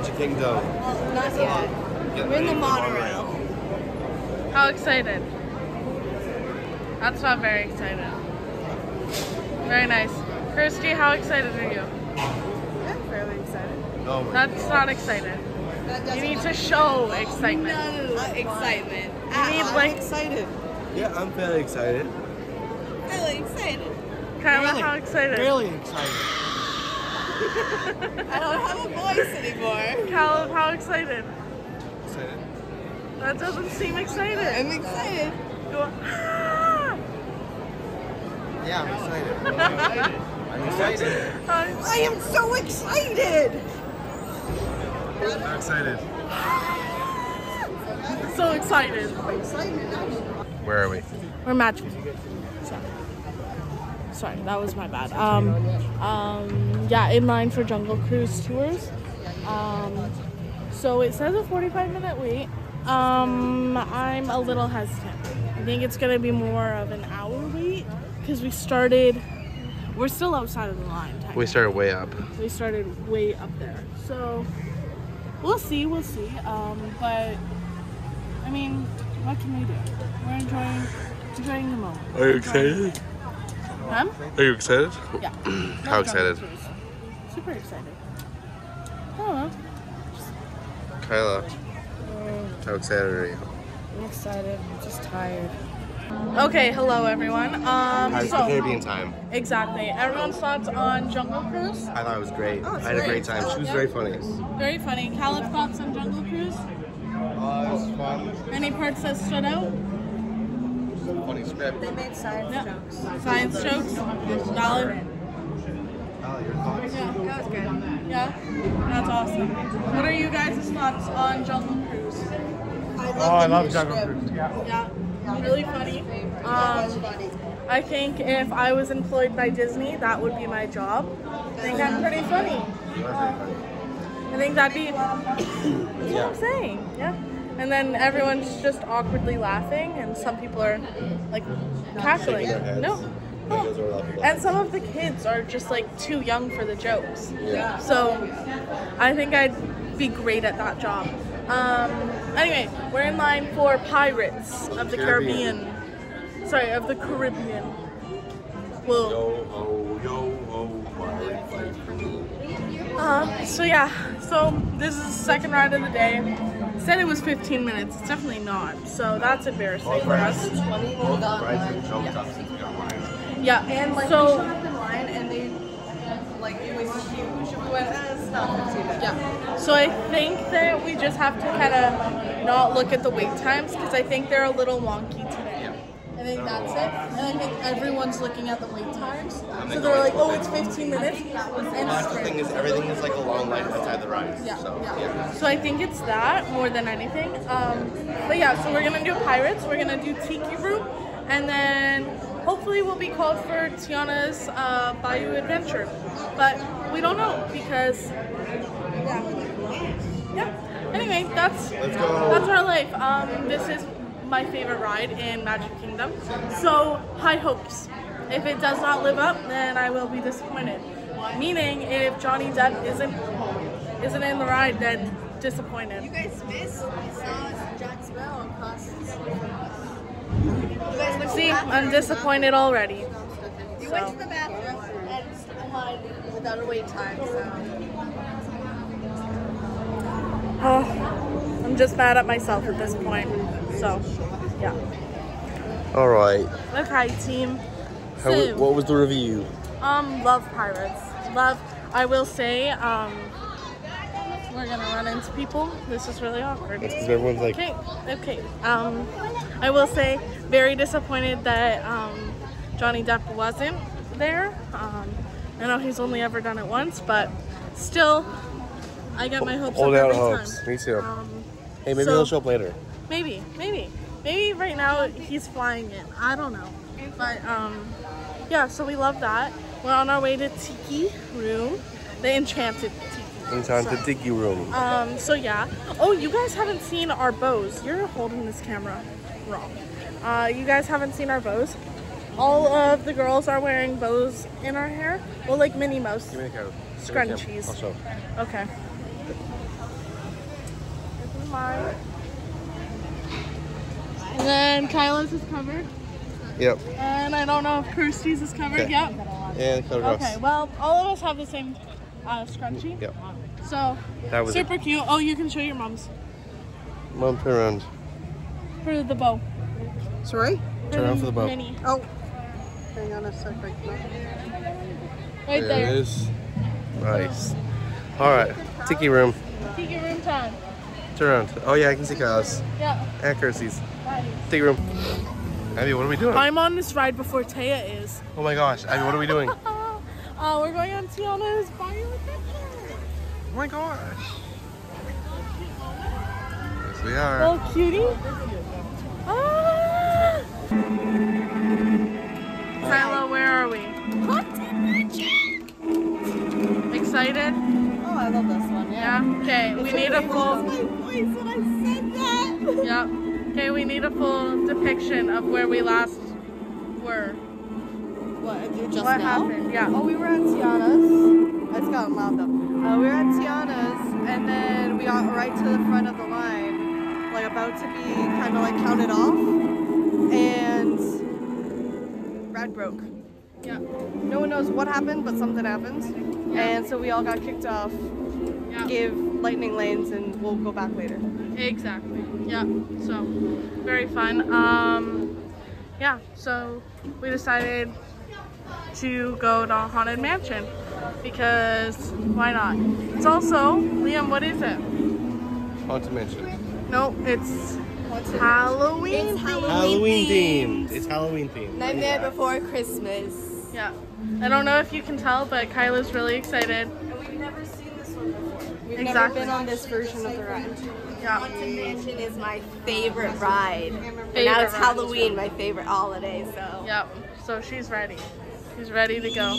Magic Kingdom. Not yet. Get We're in the ready monorail. How excited? That's not very excited. Very nice. Kirsty, how excited are you? I'm fairly excited. Oh my That's not excited. You need to show excitement. No, excitement. You need like ah, excited. Yeah, I'm fairly excited. Really excited. Kyla, how excited? Really excited. I don't have a voice anymore. Caleb, how excited? Excited? That doesn't seem excited. I'm excited. Go, "Ah!" Yeah, I'm excited. I'm excited. I'm I am so excited. I'm excited. so excited. Excited. Where are we? We're magic. Sorry. Sorry, that was my bad. Um, um, yeah, in line for Jungle Cruise tours. Um, so it says a 45 minute wait. Um, I'm a little hesitant. I think it's gonna be more of an hour wait because we started. We're still outside of the line. We started way up. We started way up there. So we'll see, we'll see. Um, but I mean, what can we do? We're enjoying enjoying the moment. Are you excited? Huh? Are you excited? Yeah. How excited? Super excited. I don't. Kyla, how excited are you? I'm excited. I'm just tired. Okay, hello everyone. Um, Pirates of the Caribbean time. exactly. Everyone's thoughts on Jungle Cruise? I thought it was great. Oh, I had a great time. She was very funny. Very funny. Caleb thoughts on Jungle Cruise? Uh, it was fun. Any parts that stood out? Funny script. They made science Yeah. jokes. Science jokes? Valid? Kyla, your thoughts? Yeah. That was good. Yeah? That's awesome. What are you guys' thoughts on Jungle Cruise? I love Oh, I love new Jungle script. Cruise. Yeah. Yeah, really funny. Um, I think if I was employed by Disney, that would be my job. I think I'm pretty funny. You funny. I think that'd be. That's what I'm saying. Yeah. And then everyone's just awkwardly laughing, and some people are like cackling. Shaking their heads. No. Yeah, those are laughing. And some of the kids are just like too young for the jokes. Yeah. So I think I'd be great at that job. Um, anyway, we're in line for Pirates of the Caribbean. Caribbean. Sorry, of the Caribbean. Well, Yo ho, yo ho, pirate fight for me. uh, so yeah, so this is the second ride of the day. Said it was 15 minutes. It's definitely not. So that's embarrassing for us. Both rides have joked up since we got mine. Yeah, And like so. we showed up in line and they like it was huge. We went, eh, it's not 15 minutes. Yeah. So I think that we just have to kind of not look at the wait times because I think they're a little wonky. I think that's it. And I think everyone's looking at the wait times. So they're like, oh, it's 15 minutes. And That's the thing is everything is like a long line outside the ride. Yeah, So yeah. yeah. So I think it's that more than anything. Um, but yeah, so we're gonna do pirates. We're gonna do Tiki Room, and then hopefully we'll be called for Tiana's uh, Bayou Adventure. But we don't know because yeah. Yeah. Anyway, that's that's our life. Um, this is my favorite ride in Magic Kingdom. So high hopes. If it does not live up, then I will be disappointed. Meaning, if Johnny Depp isn't isn't in the ride, then disappointed. You guys missed. We saw Jack Sparrow and Constance. You guys went See. I'm disappointed already. You went to the bathroom and stood in line without a wait time. So Oh, I'm just mad at myself at this point. So, yeah. All right. Okay, team. How, So- what was the review? Um, love pirates. Love. I will say, um, we're gonna run into people. This is really awkward. It's because everyone's like, Okay, okay. Um, I will say, very disappointed that um, Johnny Depp wasn't there. Um, I know he's only ever done it once, but still, I got my hopes hold up out every hopes. time. Me too. Um, hey, maybe so- he'll show up later. Maybe, maybe, maybe right now he's flying in. I don't know, but um, yeah. So we love that. We're on our way to Tiki Room, the Enchanted Tiki. Enchanted Sorry. Tiki Room. Um, so yeah. Oh, you guys haven't seen our bows. You're holding this camera wrong. Uh, you guys haven't seen our bows. All of the girls are wearing bows in our hair. Well, like Minnie Mouse. Give me the. Scrunchies. Also, Okay. mine. And Kyla's is covered. Yep. And I don't know if Kirsty's is covered. Okay. Yep. And color drops. Okay, well, all of us have the same uh, scrunchie. Yep. So, That was super cute. Oh, you can show your mom's. Mom, turn around. for the bow. Sorry? Turn around for the bow. Mini. Oh. Hang on a sec. Right Right there there. it is. Nice. All right. Tiki room. Tiki room time. Turn around. Oh yeah, I can see Kyle's. Yeah. And Kirsty's. Bye. Tiki room. Abby, what are we doing? I'm on this ride before Taya is. Oh my gosh. Abby, what are we doing? uh, we're going on Tiana's Bayou adventure. Oh my gosh. Yes, we are. Little cutie. Ah! Kyla, where are we? Excited? Oh, I love this one. Yeah. Okay, we need a full. my voice when I said that. Yeah. Okay, we need a full depiction of where we last were. What? Just what now? happened? Yeah. Oh, we were at Tiana's. It's gotten loud though. Uh, we were at Tiana's, and then we got right to the front of the line, like about to be kind of like counted off, and Brad broke. Yeah. No one knows what happened, but something happened, and so we all got kicked off. Yeah. Gave lightning lanes, and we'll go back later. Exactly. Yeah. So, very fun. Um, yeah. So we decided to go to Haunted Mansion because why not? It's also Liam. What is it? Haunted Mansion. No, it's Halloween. It's themed. Halloween themed. It's Halloween themed. Nightmare Before Christmas. Yeah. I don't know if you can tell, but Kyla's really excited. And we've never seen this one before. We've Exactly. never been on this version of the ride. Yeah. Haunted Mansion is my favorite ride. and now it's. Halloween, my favorite holiday, so. Yep. So she's ready. She's ready to go.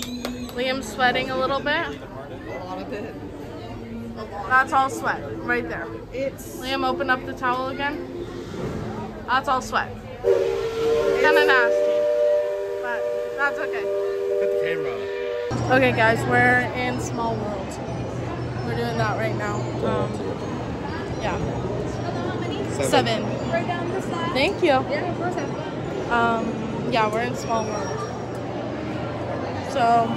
Liam's sweating a little bit. A lot of it. That's all sweat right there. It's Liam, open up the towel again. That's all sweat. Kind of nasty, but that's okay. Put the camera on. Okay, guys, we're in Small World. We're doing that right now. Um, yeah, seven. Thank you. Um, yeah, we're in Small World. So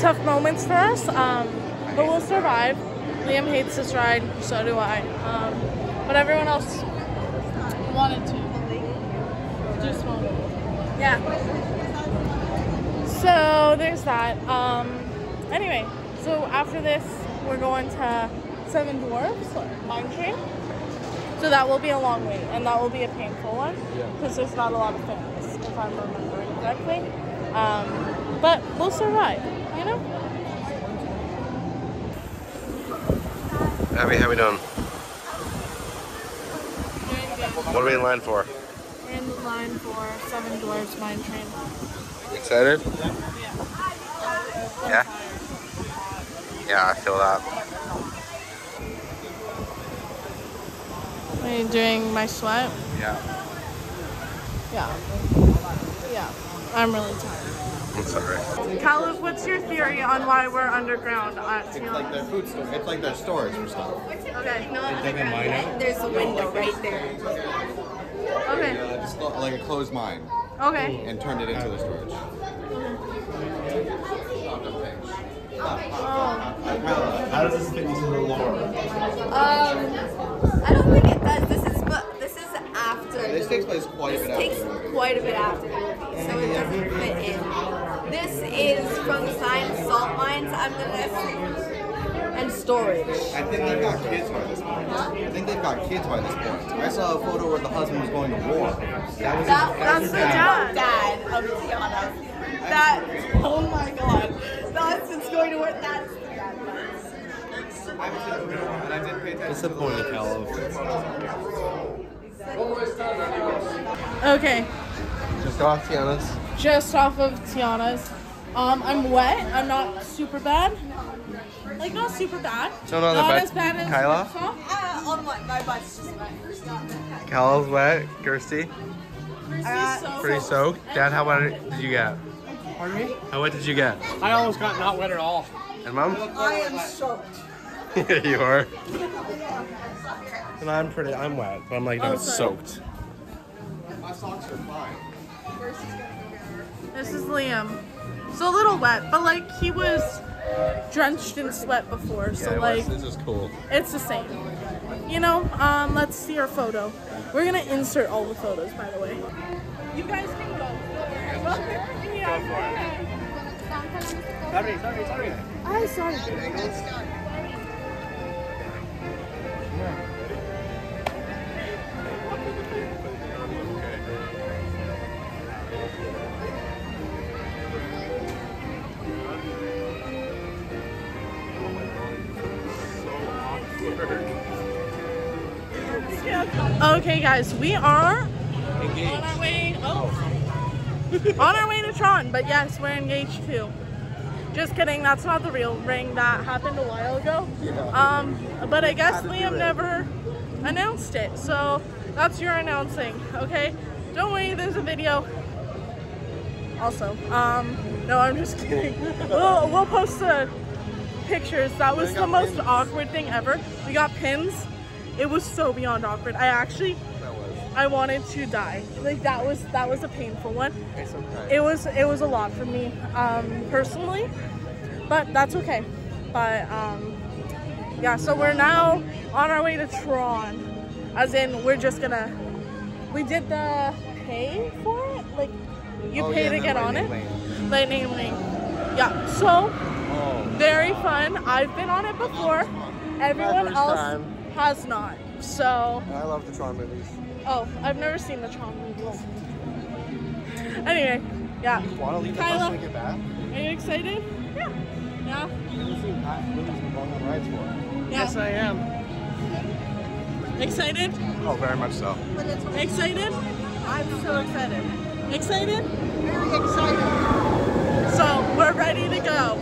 tough moments for us, um, but we'll survive. Liam hates this ride, so do I. Um, but everyone else wanted to do Small World. Yeah. So there's that. Um, anyway, so after this, we're going to Seven Dwarfs Mine Train. So that will be a long wait, and that will be a painful one because there's not a lot of fans, if I'm remembering correctly. Um, but we'll survive, you know. Abby, how we doing? What are we in line for? We're in line for Seven Dwarfs Mine Train. Excited? Yeah? Yeah, I feel that. Are you doing my sweat? Yeah. Yeah. Yeah. I'm really tired. I'm sorry. Caleb, what's your theory on why we're underground at It's like their food store. It's like their storage for stuff. Okay. No. There's a window right there. Okay. Uh, just like a closed mine Okay. and turned it into the storage. How does this fit into the lore? Um, I don't think it does. This is but this is after. This the takes place quite a bit takes after the movie. quite a bit after the movie, so it doesn't fit in. This is from the science salt mines, I'm gonna guess, and storage. I think they've got kids by this point. I think they've got kids by this point. I saw a photo where the husband was going to war. That was That, That's the dad. dad of Tiana. That, oh my god. That's it's going to work. That's the dad. I was in the I didn't pay attention. What's the point of Caleb? Okay. Just off Tiana's. Just off of Tiana's. Um, I'm wet. I'm not super bad. Like not super bad. So not not bad- as bad as Kyla? Huh? Uh, on my, my butt's just wet. Not that. Caleb's wet. Kirsty, Christy's so pretty soaked. Dad, how wet did you get? Pardon me? How wet did you get? I almost got not wet at all. And mom? I am soaked. you are. And I'm pretty. I'm wet, but I'm like Oh, not sorry. soaked. My socks are fine. This is Liam. So a little wet, but like he was drenched in sweat before, so Yeah, like was, this is cool. it's the same. You know, um, let's see our photo. We're gonna insert all the photos, by the way. You guys can go. Welcome. Yeah. Sorry, sorry, sorry. I'm sorry. Okay, guys, we are on our way. Oh, on our way to Tron, but yes, we're engaged too. Just kidding, that's not the real ring. That happened a while ago. Um, but I guess Liam never announced it, so that's your announcing. Okay, don't worry, there's a video. Also, um, no, I'm just kidding. We'll, we'll post the pictures. That was the most awkward thing ever. We got pins. It was so beyond awkward. I actually, I wanted to die. Like that was that was a painful one. Okay. It was it was a lot for me um, personally, but that's okay. But um, yeah, so we're now on our way to Tron, as in we're just gonna. We did the pay for it, like you Oh, pay yeah, to get on it. lightning lane. Lightning lane. Yeah. So Oh. very fun. I've been on it before. Everyone else time. Has not. So I love the Tron movies. oh, I've never seen the Tron movies. Anyway, yeah. Want to leave the bus when we get back? Are you excited? Yeah. Yeah. We've seen Pat movies we're going on rides for. Yeah. I am. Excited? Oh, very much so. Excited? I'm so excited. Excited? Very excited. So we're ready to go.